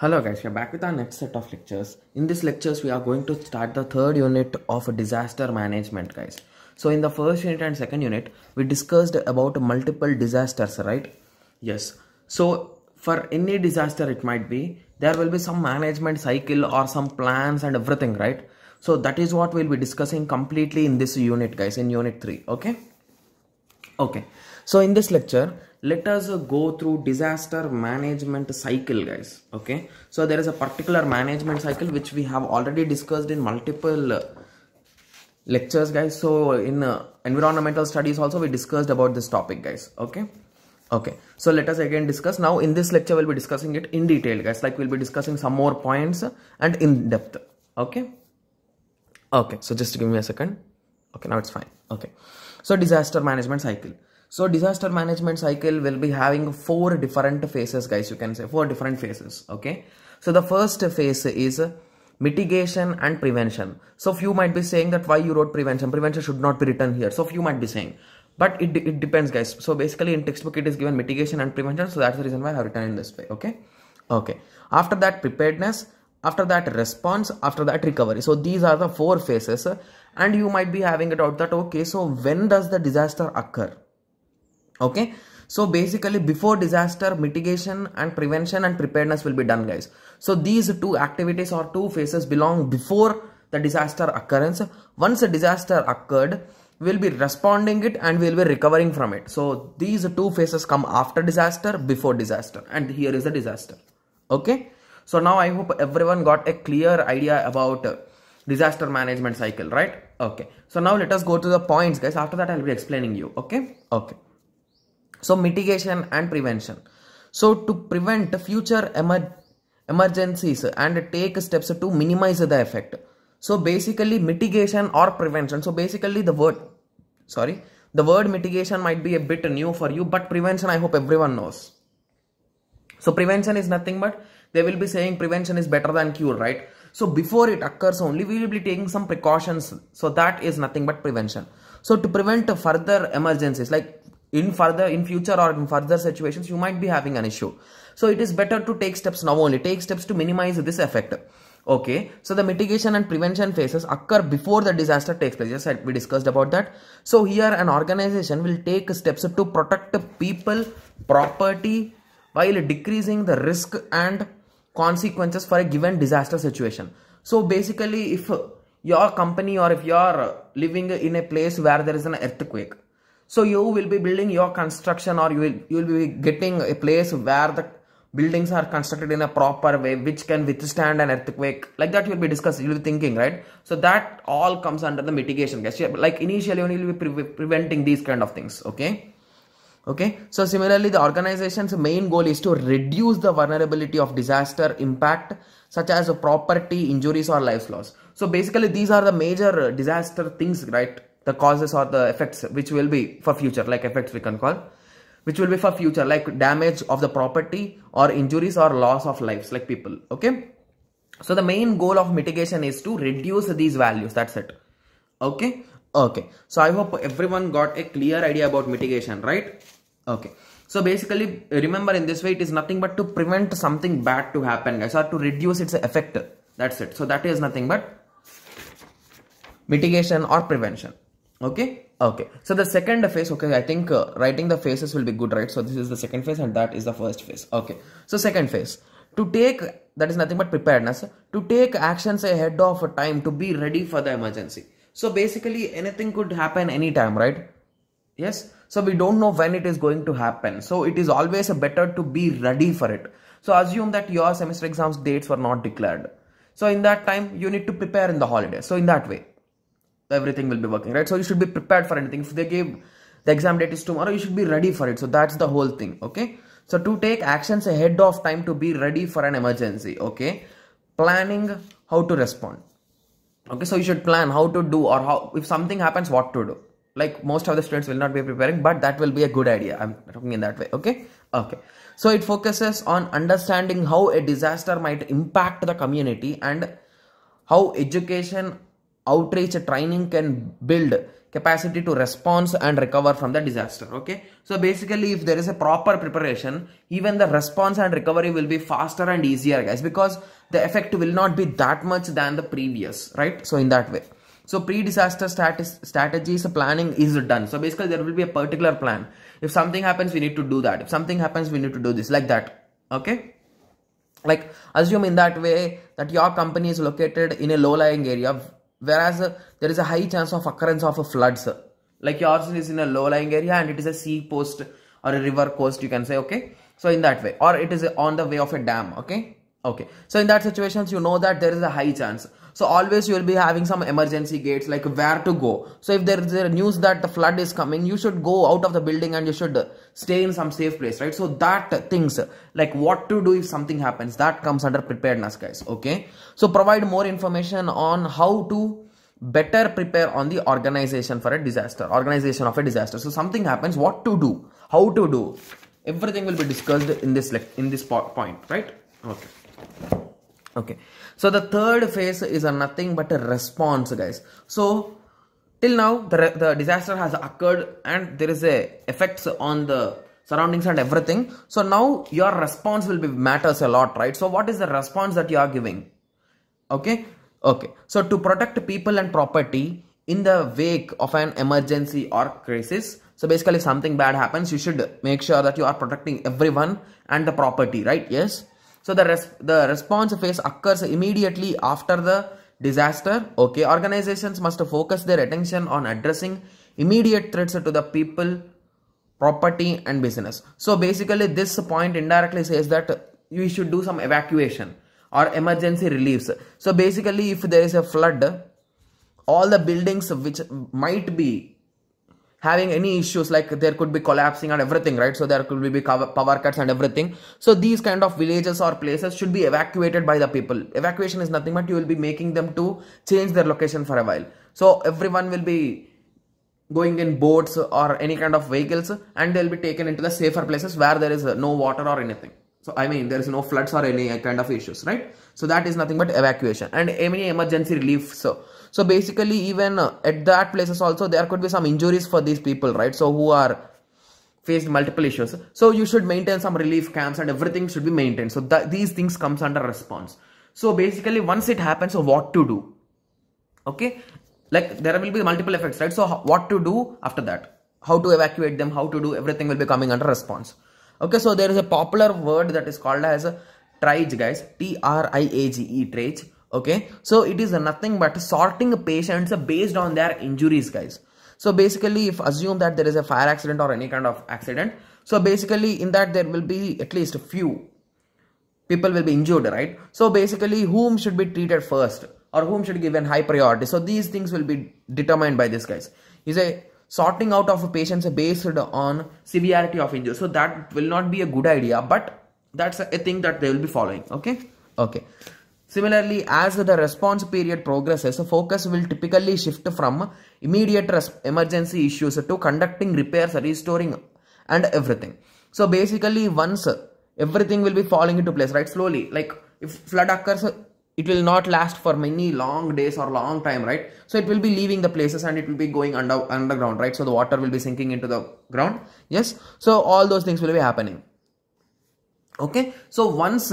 Hello guys, we are back with our next set of lectures. In this lectures, we are going to start the third unit of disaster management guys. So in the first unit and second unit, we discussed about multiple disasters, right? Yes. So for any disaster it might be, there will be some management cycle or some plans and everything, right? So that is what we'll be discussing completely in this unit guys, in unit 3, okay? Okay. So in this lecture, let us go through disaster management cycle guys okay? So there is a particular management cycle which we have already discussed in multiple uh, lectures guys. So in uh, environmental studies also we discussed about this topic guys okay? Okay. So let us again discuss. Now in this lecture we'll be discussing it in detail guys. Like we'll be discussing some more points and in depth okay? Okay. So just give me a second. Okay now it's fine. Okay. So disaster management cycle so disaster management cycle will be having four different phases guys you can say. Four different phases okay? So the first phase is mitigation and prevention. So few might be saying that why you wrote prevention? Prevention should not be written here. So few might be saying. But it, it depends guys. So basically in textbook it is given mitigation and prevention. So that's the reason why i have written in this way okay? Okay. After that preparedness. After that response. After that recovery. So these are the four phases. And you might be having a doubt that okay so when does the disaster occur okay? So basically before disaster mitigation and prevention and preparedness will be done guys. So these two activities or two phases belong before the disaster occurrence. Once a disaster occurred we'll be responding it and we'll be recovering from it. So these two phases come after disaster before disaster. And here is the disaster. Okay? So now i hope everyone got a clear idea about uh, disaster management cycle right? Okay. So now let us go to the points guys. After that i'll be explaining you. Okay? Okay so mitigation and prevention. So to prevent future emer emergencies and take steps to minimize the effect. So basically mitigation or prevention. So basically the word sorry the word mitigation might be a bit new for you but prevention i hope everyone knows. So prevention is nothing but they will be saying prevention is better than cure right? So before it occurs only we will be taking some precautions. So that is nothing but prevention. So to prevent further emergencies like in further in future or in further situations you might be having an issue. So it is better to take steps now only. Take steps to minimize this effect. Okay? So the mitigation and prevention phases occur before the disaster takes place. Yes we discussed about that. So here an organization will take steps to protect people property while decreasing the risk and consequences for a given disaster situation. So basically if your company or if you are living in a place where there is an earthquake so you will be building your construction or you will you will be getting a place where the buildings are constructed in a proper way which can withstand an earthquake. Like that you will be discussing you will be thinking right? So that all comes under the mitigation guys like initially only you will be pre preventing these kind of things okay? Okay? So similarly the organization's main goal is to reduce the vulnerability of disaster impact such as property injuries or lives loss. So basically these are the major disaster things right the causes or the effects which will be for future like effects we can call which will be for future like damage of the property or injuries or loss of lives like people okay? So the main goal of mitigation is to reduce these values that's it okay? Okay so i hope everyone got a clear idea about mitigation right? Okay so basically remember in this way it is nothing but to prevent something bad to happen guys or to reduce its effect that's it. So that is nothing but mitigation or prevention okay? Okay. So the second phase okay i think uh, writing the phases will be good right? So this is the second phase and that is the first phase. Okay. So second phase. To take that is nothing but preparedness. To take actions ahead of time to be ready for the emergency. So basically anything could happen anytime right? Yes? So we don't know when it is going to happen. So it is always better to be ready for it. So assume that your semester exams dates were not declared. So in that time you need to prepare in the holidays so in that way everything will be working right? So you should be prepared for anything. If they give the exam date is tomorrow you should be ready for it. So that's the whole thing okay? So to take actions ahead of time to be ready for an emergency okay? Planning how to respond okay? So you should plan how to do or how if something happens what to do. Like most of the students will not be preparing but that will be a good idea. I'm talking in that way okay? Okay. So it focuses on understanding how a disaster might impact the community and how education outreach training can build capacity to respond and recover from the disaster okay? So basically if there is a proper preparation even the response and recovery will be faster and easier guys because the effect will not be that much than the previous right? So in that way. So pre-disaster strategies planning is done. So basically there will be a particular plan. If something happens we need to do that. If something happens we need to do this like that okay? Like assume in that way that your company is located in a low-lying area whereas uh, there is a high chance of occurrence of a floods like yours is in a low-lying area and it is a sea coast or a river coast you can say okay? So in that way. Or it is on the way of a dam okay okay. So in that situations you know that there is a high chance. So always you will be having some emergency gates like where to go. So if there is a news that the flood is coming you should go out of the building and you should stay in some safe place right? So that things like what to do if something happens that comes under preparedness guys. Okay? So provide more information on how to better prepare on the organization for a disaster organization of a disaster. So something happens what to do how to do everything will be discussed in this in this point right? Okay okay. So the third phase is a nothing but a response guys. So till now the, the disaster has occurred and there is a effects on the surroundings and everything. So now your response will be matters a lot right? So what is the response that you are giving? Okay? Okay. So to protect people and property in the wake of an emergency or crisis so basically something bad happens you should make sure that you are protecting everyone and the property right? Yes so the, res the response phase occurs immediately after the disaster. Okay, organizations must focus their attention on addressing immediate threats to the people, property and business. So basically this point indirectly says that we should do some evacuation or emergency reliefs. So basically if there is a flood, all the buildings which might be having any issues like there could be collapsing and everything right? So there could be power cuts and everything. So these kind of villages or places should be evacuated by the people. Evacuation is nothing but you will be making them to change their location for a while. So everyone will be going in boats or any kind of vehicles and they'll be taken into the safer places where there is no water or anything. So I mean there is no floods or any kind of issues right? So that is nothing but evacuation and any emergency relief so so basically even uh, at that places also there could be some injuries for these people, right? So who are faced multiple issues. So you should maintain some relief camps and everything should be maintained. So these things comes under response. So basically once it happens, so what to do? Okay, like there will be multiple effects, right? So what to do after that? How to evacuate them? How to do everything will be coming under response. Okay, so there is a popular word that is called as a triage, guys. T R I A G E, triage okay? So it is nothing but sorting patients based on their injuries guys. So basically if assume that there is a fire accident or any kind of accident so basically in that there will be at least a few people will be injured right? So basically whom should be treated first or whom should given high priority? So these things will be determined by this guys. Is a sorting out of patients based on severity of injury. So that will not be a good idea but that's a thing that they will be following. Okay? Okay Similarly, as the response period progresses, focus will typically shift from immediate emergency issues to conducting repairs, restoring and everything. So basically once everything will be falling into place, right? Slowly, like if flood occurs, it will not last for many long days or long time, right? So it will be leaving the places and it will be going under underground, right? So the water will be sinking into the ground. Yes. So all those things will be happening. Okay. So once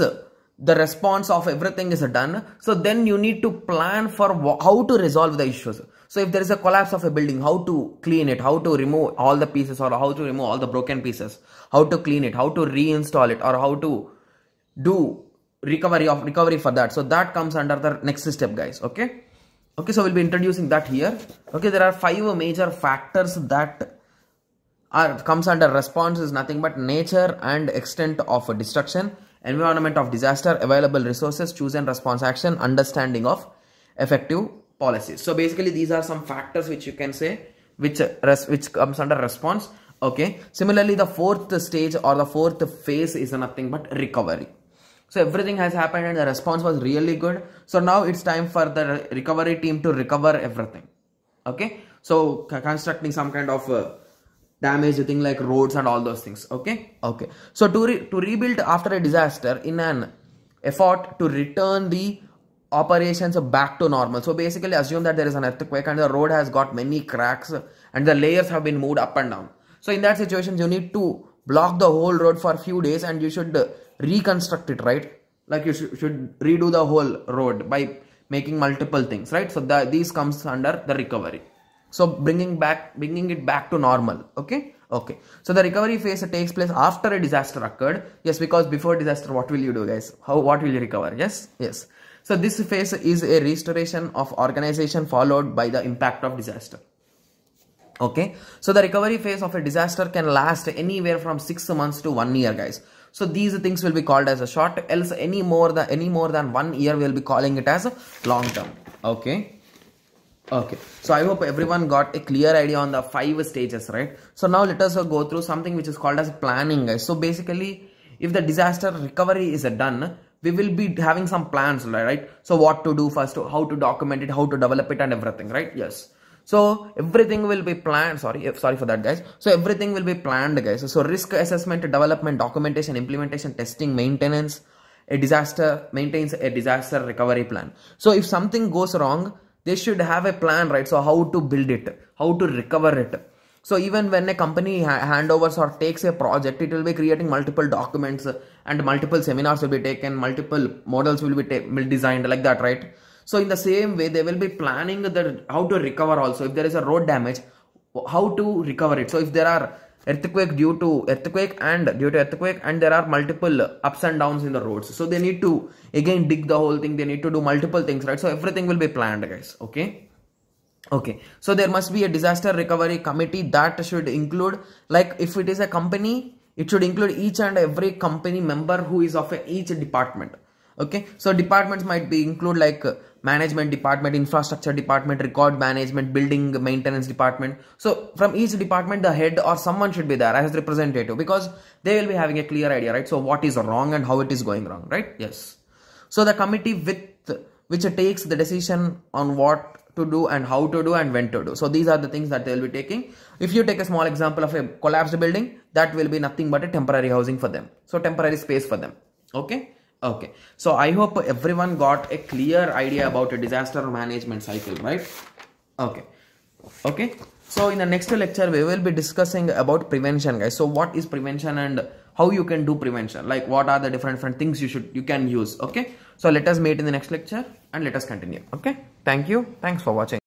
the response of everything is done so then you need to plan for how to resolve the issues. So if there is a collapse of a building how to clean it how to remove all the pieces or how to remove all the broken pieces how to clean it how to reinstall it or how to do recovery of recovery for that. So that comes under the next step guys okay? Okay so we'll be introducing that here. Okay there are five major factors that are comes under response is nothing but nature and extent of destruction environment of disaster, available resources, choose and response action, understanding of effective policies. So basically these are some factors which you can say which which comes under response. Okay. Similarly, the fourth stage or the fourth phase is nothing but recovery. So everything has happened and the response was really good. So now it's time for the recovery team to recover everything. Okay. So constructing some kind of uh, damage thing like roads and all those things okay okay so to re to rebuild after a disaster in an effort to return the operations back to normal. So basically assume that there is an earthquake and the road has got many cracks and the layers have been moved up and down. So in that situation, you need to block the whole road for a few days and you should reconstruct it, right? Like you should, should redo the whole road by making multiple things, right? So the, these comes under the recovery. So bringing back, bringing it back to normal, okay? Okay. So the recovery phase takes place after a disaster occurred. Yes, because before disaster, what will you do guys? How, what will you recover? Yes, yes. So this phase is a restoration of organization followed by the impact of disaster okay so the recovery phase of a disaster can last anywhere from six months to one year guys so these things will be called as a short else any more than any more than one year we'll be calling it as a long term okay okay. So i hope everyone got a clear idea on the five stages right? So now let us uh, go through something which is called as planning guys. So basically if the disaster recovery is uh, done we will be having some plans right? So what to do first how to document it how to develop it and everything right? Yes. So everything will be planned sorry eh, sorry for that guys. So everything will be planned guys. So risk assessment development documentation implementation testing maintenance. A disaster maintains a disaster recovery plan. So if something goes wrong they should have a plan right so how to build it how to recover it so even when a company ha handovers or takes a project it will be creating multiple documents and multiple seminars will be taken multiple models will be designed like that right so in the same way, they will be planning the how to recover also. If there is a road damage, how to recover it. So if there are earthquake due to earthquake and due to earthquake and there are multiple ups and downs in the roads. So they need to again dig the whole thing. They need to do multiple things, right? So everything will be planned, guys. Okay. Okay, so there must be a disaster recovery committee that should include, like if it is a company, it should include each and every company member who is of each department okay so departments might be include like management department infrastructure department record management building maintenance department. So from each department the head or someone should be there as representative because they will be having a clear idea right? So what is wrong and how it is going wrong right? Yes. So the committee with which takes the decision on what to do and how to do and when to do. So these are the things that they will be taking. If you take a small example of a collapsed building that will be nothing but a temporary housing for them. So temporary space for them. Okay okay. So i hope everyone got a clear idea about a disaster management cycle right? Okay. Okay. So in the next lecture we will be discussing about prevention guys. So what is prevention and how you can do prevention? Like what are the different different things you should you can use okay? So let us meet in the next lecture and let us continue okay? Thank you. Thanks for watching